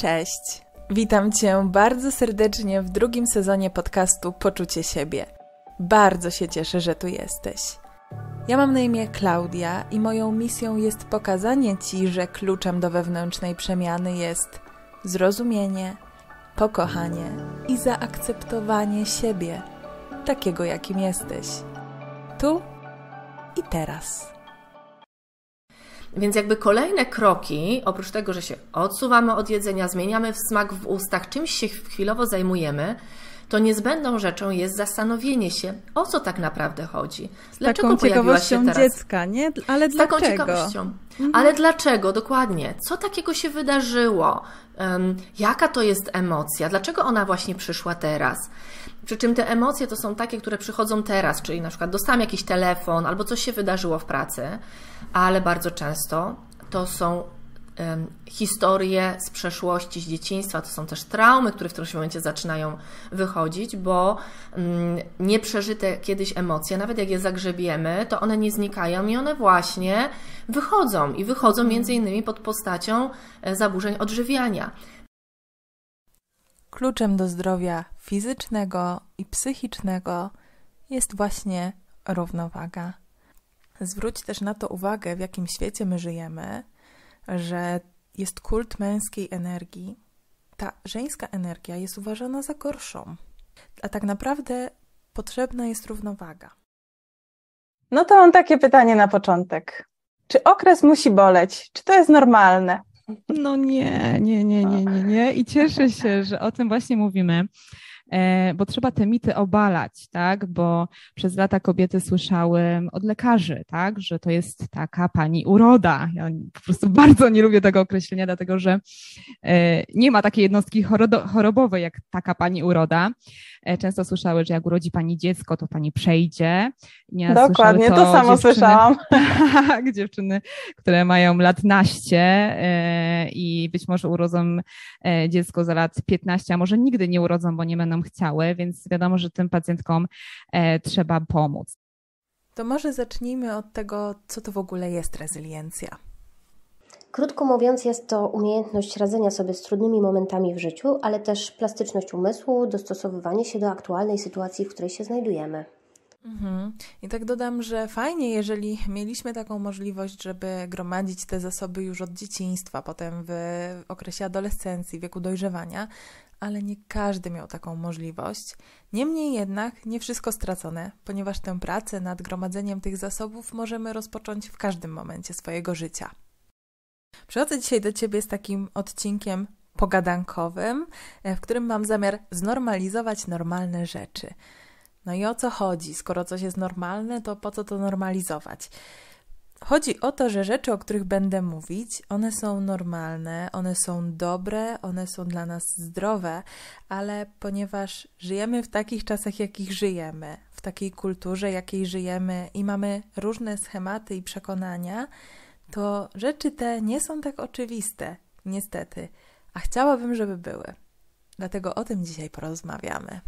Cześć! Witam Cię bardzo serdecznie w drugim sezonie podcastu Poczucie siebie. Bardzo się cieszę, że tu jesteś. Ja mam na imię Klaudia i moją misją jest pokazanie Ci, że kluczem do wewnętrznej przemiany jest zrozumienie, pokochanie i zaakceptowanie siebie, takiego jakim jesteś. Tu i teraz. Więc jakby kolejne kroki, oprócz tego, że się odsuwamy od jedzenia, zmieniamy smak w ustach, czymś się chwilowo zajmujemy, to niezbędną rzeczą jest zastanowienie się, o co tak naprawdę chodzi. Z dlaczego taką ciekawością teraz... dziecka, nie? Ale Z dlaczego? taką ciekawością. Mhm. Ale dlaczego? Dokładnie. Co takiego się wydarzyło? Jaka to jest emocja? Dlaczego ona właśnie przyszła teraz? Przy czym te emocje to są takie, które przychodzą teraz, czyli na przykład dostałam jakiś telefon albo coś się wydarzyło w pracy, ale bardzo często to są historie z przeszłości, z dzieciństwa, to są też traumy, które w którymś momencie zaczynają wychodzić, bo um, nieprzeżyte kiedyś emocje, nawet jak je zagrzebiemy, to one nie znikają i one właśnie wychodzą i wychodzą między innymi pod postacią e, zaburzeń odżywiania. Kluczem do zdrowia fizycznego i psychicznego jest właśnie równowaga. Zwróć też na to uwagę, w jakim świecie my żyjemy, że jest kult męskiej energii. Ta żeńska energia jest uważana za gorszą, a tak naprawdę potrzebna jest równowaga. No to mam takie pytanie na początek. Czy okres musi boleć? Czy to jest normalne? No nie, nie, nie, nie, nie, nie. I cieszę się, że o tym właśnie mówimy. E, bo trzeba te mity obalać, tak? Bo przez lata kobiety słyszały od lekarzy, tak? Że to jest taka pani uroda. Ja po prostu bardzo nie lubię tego określenia, dlatego że e, nie ma takiej jednostki chorobowej jak taka pani uroda. E, często słyszały, że jak urodzi pani dziecko, to pani przejdzie. Nie Dokładnie, to, to samo dziewczyny, słyszałam. Tak, dziewczyny, które mają lat naście i być może urodzą dziecko za lat 15, a może nigdy nie urodzą, bo nie będą chciały, więc wiadomo, że tym pacjentkom e, trzeba pomóc. To może zacznijmy od tego, co to w ogóle jest rezyliencja. Krótko mówiąc, jest to umiejętność radzenia sobie z trudnymi momentami w życiu, ale też plastyczność umysłu, dostosowywanie się do aktualnej sytuacji, w której się znajdujemy. Mhm. I tak dodam, że fajnie, jeżeli mieliśmy taką możliwość, żeby gromadzić te zasoby już od dzieciństwa, potem w okresie adolescencji, wieku dojrzewania, ale nie każdy miał taką możliwość. Niemniej jednak nie wszystko stracone, ponieważ tę pracę nad gromadzeniem tych zasobów możemy rozpocząć w każdym momencie swojego życia. Przychodzę dzisiaj do Ciebie z takim odcinkiem pogadankowym, e, w którym mam zamiar znormalizować normalne rzeczy. No i o co chodzi? Skoro coś jest normalne, to po co to normalizować? Chodzi o to, że rzeczy, o których będę mówić, one są normalne, one są dobre, one są dla nas zdrowe, ale ponieważ żyjemy w takich czasach, jakich żyjemy, w takiej kulturze, jakiej żyjemy i mamy różne schematy i przekonania, to rzeczy te nie są tak oczywiste, niestety, a chciałabym, żeby były. Dlatego o tym dzisiaj porozmawiamy.